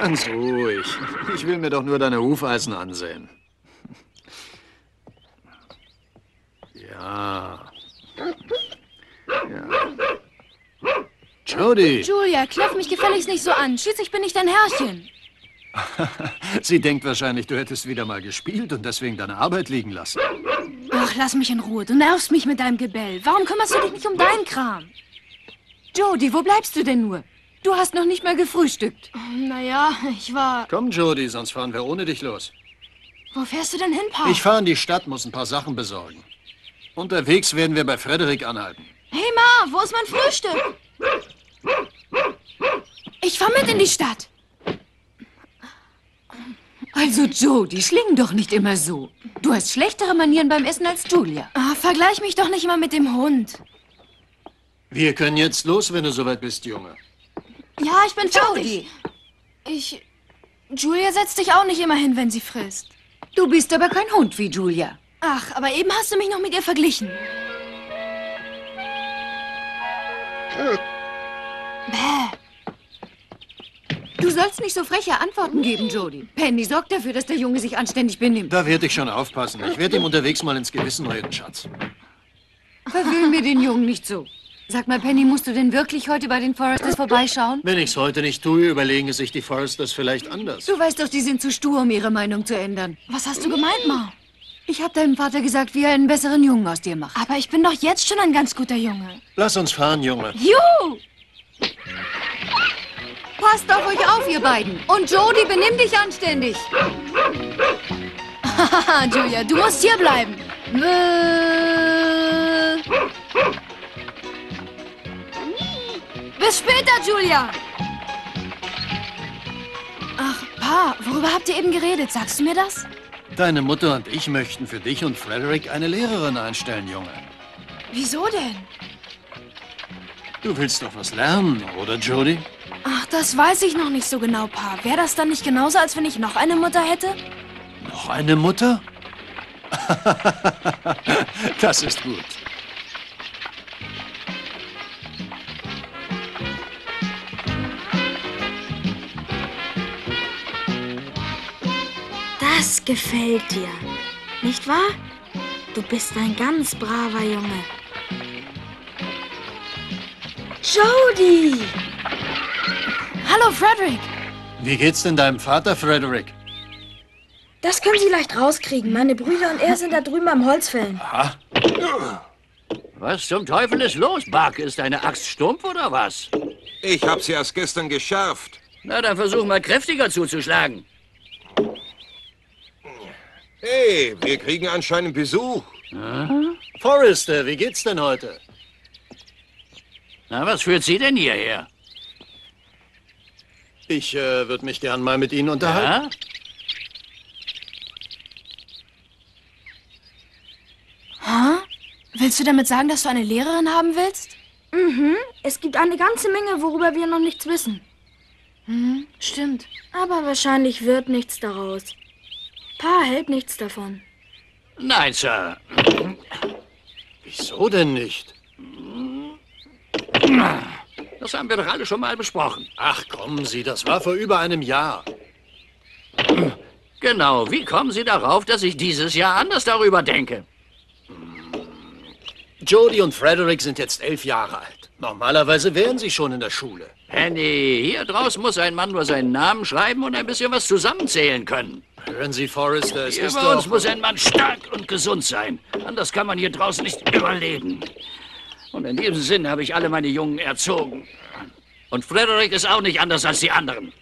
Ganz ruhig. Ich will mir doch nur deine Hufeisen ansehen. Ja. Ja. Jody! Julia, kläff mich gefälligst nicht so an. Schließlich bin ich dein Herrchen. Sie denkt wahrscheinlich, du hättest wieder mal gespielt und deswegen deine Arbeit liegen lassen. Ach, lass mich in Ruhe. Du nervst mich mit deinem Gebell. Warum kümmerst du dich nicht um deinen Kram? Jody, wo bleibst du denn nur? Du hast noch nicht mal gefrühstückt. Naja, ich war... Komm, Jody, sonst fahren wir ohne dich los. Wo fährst du denn hin, Pa? Ich fahre in die Stadt, muss ein paar Sachen besorgen. Unterwegs werden wir bei Frederik anhalten. Hey, Ma, wo ist mein Frühstück? Ich fahr mit in die Stadt. Also, Jody, schling doch nicht immer so. Du hast schlechtere Manieren beim Essen als Julia. Ah, vergleich mich doch nicht immer mit dem Hund. Wir können jetzt los, wenn du soweit bist, Junge. Ja, ich bin Jody, fertig. Ich... Julia setzt dich auch nicht immer hin, wenn sie frisst. du bist aber kein Hund wie Julia. Ach, aber eben hast du mich noch mit ihr verglichen. Bäh. Du sollst nicht so freche Antworten geben, Jody. Penny sorgt dafür, dass der Junge sich anständig benimmt. Da werde ich schon aufpassen. Ich werde ihm unterwegs mal ins Gewissen reden, Schatz. Verwöhn mir den Jungen nicht so. Sag mal, Penny, musst du denn wirklich heute bei den Foresters vorbeischauen? Wenn ich's heute nicht tue, überlegen sich die Foresters vielleicht anders. Du weißt doch, die sind zu stur, um ihre Meinung zu ändern. Was hast du gemeint, Ma? Ich habe deinem Vater gesagt, wie er einen besseren Jungen aus dir macht. Aber ich bin doch jetzt schon ein ganz guter Junge. Lass uns fahren, Junge. Juhu! Passt auf euch auf, ihr beiden. Und Jody, benimm dich anständig. Haha, Julia, du musst hier bleiben. Bäh. Bis später, Julia. Ach, Pa, worüber habt ihr eben geredet? Sagst du mir das? Deine Mutter und ich möchten für dich und Frederick eine Lehrerin einstellen, Junge. Wieso denn? Du willst doch was lernen, oder, Jody? Ach, das weiß ich noch nicht so genau, Pa. Wäre das dann nicht genauso, als wenn ich noch eine Mutter hätte? Noch eine Mutter? das ist gut. Das gefällt dir. Nicht wahr? Du bist ein ganz braver Junge. Jody! Hallo, Frederick. Wie geht's denn deinem Vater, Frederick? Das können Sie leicht rauskriegen. Meine Brüder und er sind da drüben am Holzfällen. Ha? Was zum Teufel ist los, Buck? Ist deine Axt stumpf oder was? Ich habe sie erst gestern geschärft. Na, dann versuch mal kräftiger zuzuschlagen. Hey, wir kriegen anscheinend Besuch. Forrester, wie geht's denn heute? Na, was führt Sie denn hierher? Ich äh, würde mich gern mal mit Ihnen unterhalten. Ja? Hä? Willst du damit sagen, dass du eine Lehrerin haben willst? Mhm. Es gibt eine ganze Menge, worüber wir noch nichts wissen. Mhm, stimmt. Aber wahrscheinlich wird nichts daraus. Pa hält nichts davon. Nein, Sir. Wieso denn nicht? Das haben wir doch alle schon mal besprochen. Ach, kommen Sie, das war vor über einem Jahr. Genau, wie kommen Sie darauf, dass ich dieses Jahr anders darüber denke? Jody und Frederick sind jetzt elf Jahre alt. Normalerweise wären sie schon in der Schule. Penny, hier draußen muss ein Mann nur seinen Namen schreiben und ein bisschen was zusammenzählen können. Hören Sie, Forrester, es Hier ist bei uns muss ein Mann stark und gesund sein. Anders kann man hier draußen nicht überleben. Und in diesem Sinn habe ich alle meine Jungen erzogen. Und Frederick ist auch nicht anders als die anderen.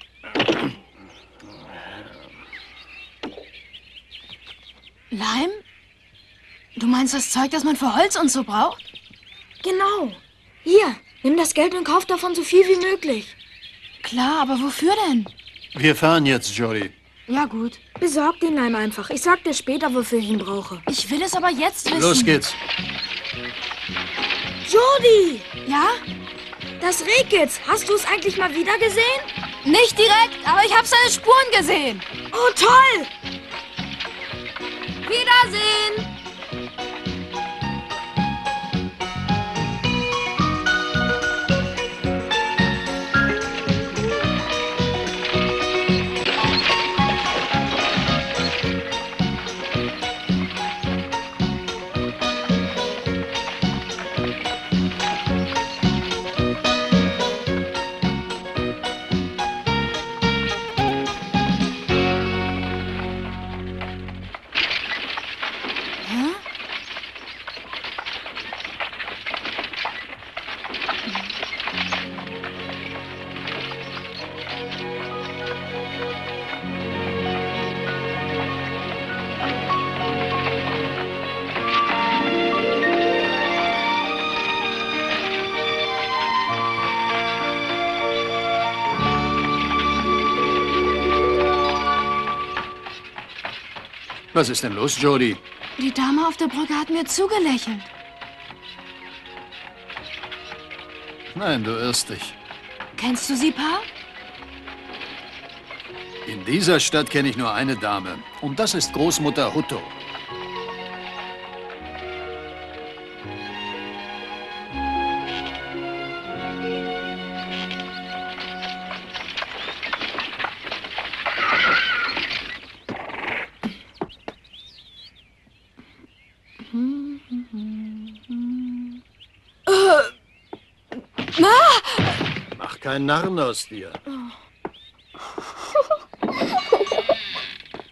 Leim? Du meinst das Zeug, das man für Holz und so braucht? Genau. Hier, nimm das Geld und kauf davon so viel wie möglich. Klar, aber wofür denn? Wir fahren jetzt, Jody. Ja, gut. Besorg den Leim einfach. Ich sag dir später, wofür ich ihn brauche. Ich will es aber jetzt wissen. Los geht's. Jody! Ja? Das Rehkitz, hast du es eigentlich mal wieder gesehen? Nicht direkt, aber ich habe seine Spuren gesehen. Oh, toll! Wiedersehen. Was ist denn los, Jody? Die Dame auf der Brücke hat mir zugelächelt. Nein, du irrst dich. Kennst du sie, Pa? In dieser Stadt kenne ich nur eine Dame. Und das ist Großmutter Hutto. Mach keinen Narren aus dir.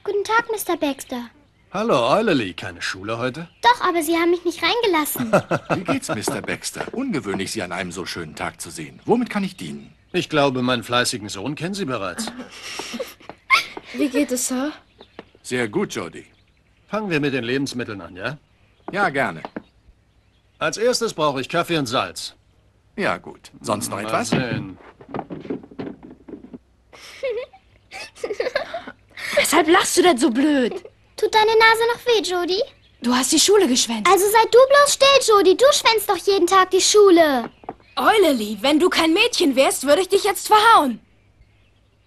Guten Tag, Mr. Baxter. Hallo, Euleli. Keine Schule heute? Doch, aber Sie haben mich nicht reingelassen. Wie geht's, Mr. Baxter? Ungewöhnlich, Sie an einem so schönen Tag zu sehen. Womit kann ich dienen? Ich glaube, meinen fleißigen Sohn kennen Sie bereits. Wie geht es, Sir? Sehr gut, Jody. Fangen wir mit den Lebensmitteln an, ja? Ja, gerne. Als erstes brauche ich Kaffee und Salz. Ja, gut. Sonst noch Mal etwas? sehen. Weshalb lachst du denn so blöd? Tut deine Nase noch weh, Jody? Du hast die Schule geschwänzt. Also sei du bloß still, Jody. Du schwänzt doch jeden Tag die Schule. Euleli, wenn du kein Mädchen wärst, würde ich dich jetzt verhauen.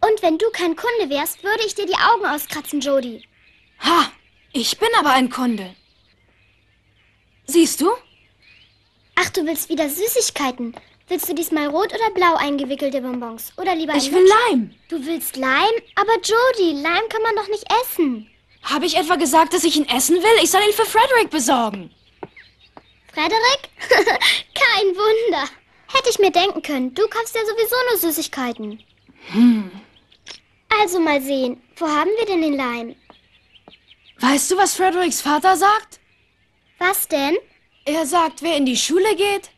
Und wenn du kein Kunde wärst, würde ich dir die Augen auskratzen, Jody. Ha, ich bin aber ein Kunde. Siehst du? Ach, du willst wieder Süßigkeiten. Willst du diesmal rot oder blau eingewickelte Bonbons? Oder lieber Ich will? Leim. Du willst Leim? Aber Jody, Leim kann man doch nicht essen. Habe ich etwa gesagt, dass ich ihn essen will? Ich soll ihn für Frederick besorgen. Frederik? Kein Wunder. Hätte ich mir denken können. Du kaufst ja sowieso nur Süßigkeiten. Hm. Also mal sehen. Wo haben wir denn den Leim? Weißt du, was Fredericks Vater sagt? Was denn? Er sagt, wer in die Schule geht,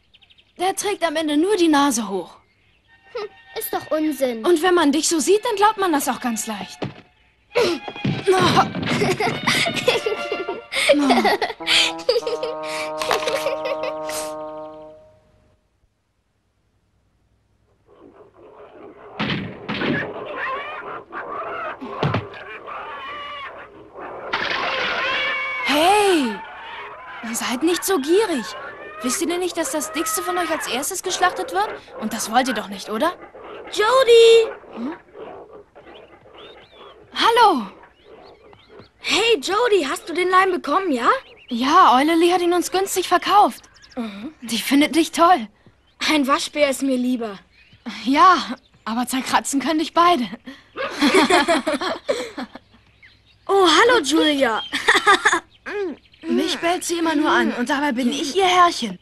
der trägt am Ende nur die Nase hoch. Ist doch Unsinn. Und wenn man dich so sieht, dann glaubt man das auch ganz leicht. Hey, gierig. Wisst ihr denn nicht, dass das Dickste von euch als erstes geschlachtet wird? Und das wollt ihr doch nicht, oder? Jody! Hallo! Hey, Jody, hast du den Leim bekommen, ja? Ja, Euleli hat ihn uns günstig verkauft. Die findet dich toll. Ein Waschbär ist mir lieber. Ja, aber zerkratzen können dich beide. Oh, hallo, Julia. Mich bellt sie immer nur an und dabei bin ich ihr Herrchen.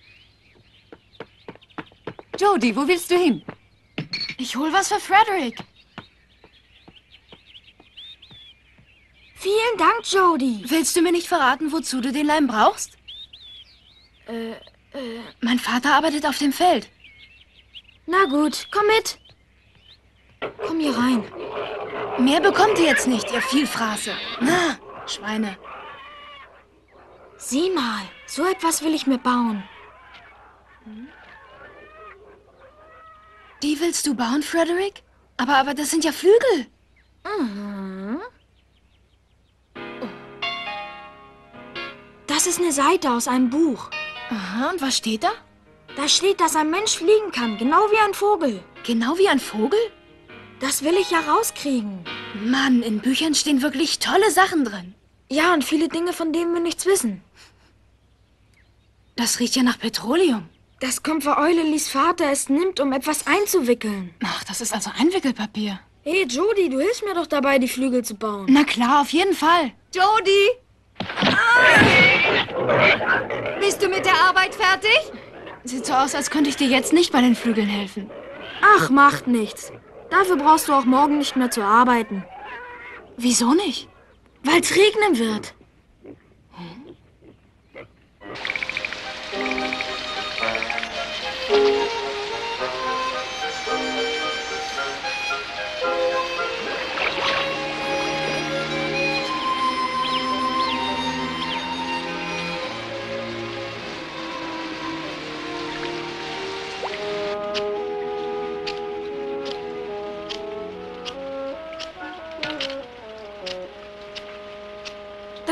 Jody, wo willst du hin? Ich hol was für Frederick. Vielen Dank, Jody. Willst du mir nicht verraten, wozu du den Leim brauchst? Äh, äh, mein Vater arbeitet auf dem Feld. Na gut, komm mit. Komm hier rein. Mehr bekommt ihr jetzt nicht, ihr Vielfraße. Na, Schweine. Sieh mal, so etwas will ich mir bauen. Die willst du bauen, Frederick? Aber, aber das sind ja Flügel. Das ist eine Seite aus einem Buch. Aha, und was steht da? Da steht, dass ein Mensch fliegen kann, genau wie ein Vogel. Genau wie ein Vogel? Das will ich ja rauskriegen. Mann, in Büchern stehen wirklich tolle Sachen drin. Ja, und viele Dinge, von denen wir nichts wissen. Das riecht ja nach Petroleum. Das kommt, weil Eulelis Vater es nimmt, um etwas einzuwickeln. Ach, das ist also Einwickelpapier. Hey, Jody, du hilfst mir doch dabei, die Flügel zu bauen. Na klar, auf jeden Fall. Jody! Bist du mit der Arbeit fertig? Sieht so aus, als könnte ich dir jetzt nicht bei den Flügeln helfen. Ach, macht nichts. Dafür brauchst du auch morgen nicht mehr zu arbeiten. Wieso nicht? Weil es regnen wird. Hm?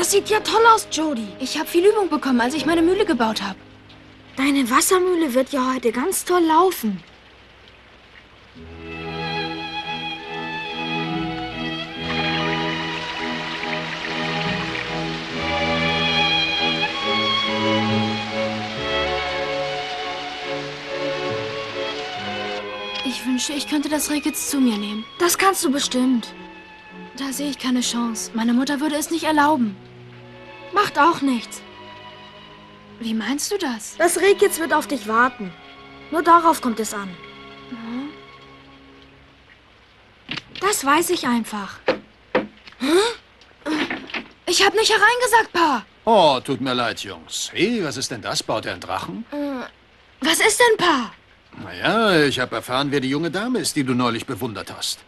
Das sieht ja toll aus, Jody. Ich habe viel Übung bekommen, als ich meine Mühle gebaut habe. Deine Wassermühle wird ja heute ganz toll laufen. Ich wünsche, ich könnte das Reh jetzt zu mir nehmen. Das kannst du bestimmt. Da sehe ich keine Chance. Meine Mutter würde es nicht erlauben. Macht auch nichts. Wie meinst du das? Das Rehkitz wird auf dich warten. Nur darauf kommt es an. Das weiß ich einfach. Ich habe nicht hereingesagt, Pa. Oh, tut mir leid, Jungs. Hey, was ist denn das? Baut er einen Drachen? Was ist denn, Pa? Naja, ich habe erfahren, wer die junge Dame ist, die du neulich bewundert hast.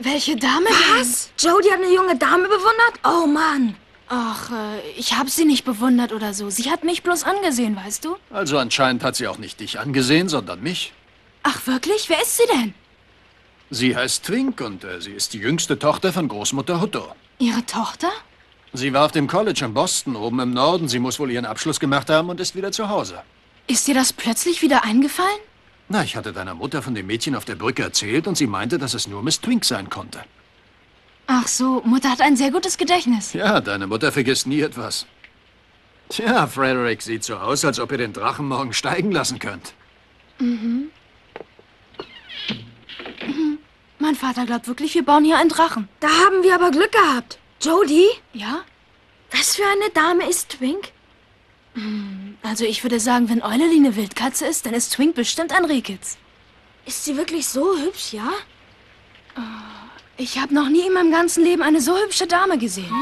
Welche Dame Was? Jody hat eine junge Dame bewundert? Oh Mann. Ach, äh, ich habe sie nicht bewundert oder so. Sie hat mich bloß angesehen, weißt du? Also anscheinend hat sie auch nicht dich angesehen, sondern mich. Ach, wirklich? Wer ist sie denn? Sie heißt Twink und äh, sie ist die jüngste Tochter von Großmutter Hutto. Ihre Tochter? Sie war auf dem College in Boston, oben im Norden. Sie muss wohl ihren Abschluss gemacht haben und ist wieder zu Hause. Ist dir das plötzlich wieder eingefallen? Na, ich hatte deiner Mutter von dem Mädchen auf der Brücke erzählt und sie meinte, dass es nur Miss Twink sein konnte. Ach so, Mutter hat ein sehr gutes Gedächtnis. Ja, deine Mutter vergisst nie etwas. Tja, Frederick sieht so aus, als ob ihr den Drachen morgen steigen lassen könnt. Mein Vater glaubt wirklich, wir bauen hier einen Drachen. Da haben wir aber Glück gehabt. Jody, Ja? was für eine Dame ist Twink? Also ich würde sagen, wenn Eulerli eine Wildkatze ist, dann ist Twink bestimmt ein Rehkitz. Ist sie wirklich so hübsch, ja? Ich habe noch nie in meinem ganzen Leben eine so hübsche Dame gesehen.